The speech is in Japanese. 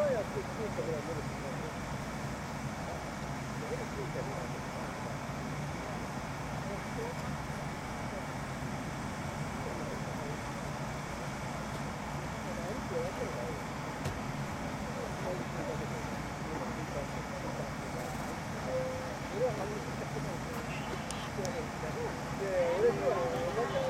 前やって、9個ぐらい戻ってきますね。 네, 예, 오랜만에.